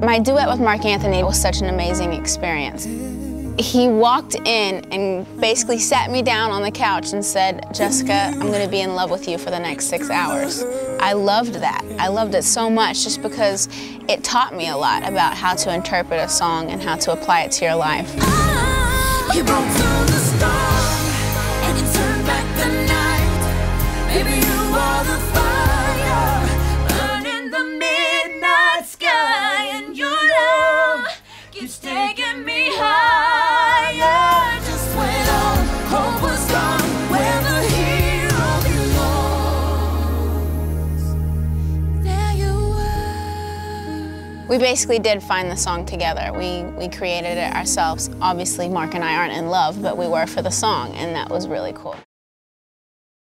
My duet with Marc Anthony was such an amazing experience. He walked in and basically sat me down on the couch and said, Jessica, I'm going to be in love with you for the next six hours. I loved that. I loved it so much just because it taught me a lot about how to interpret a song and how to apply it to your life. You We basically did find the song together. We, we created it ourselves. Obviously, Marc and I aren't in love, but we were for the song, and that was really cool.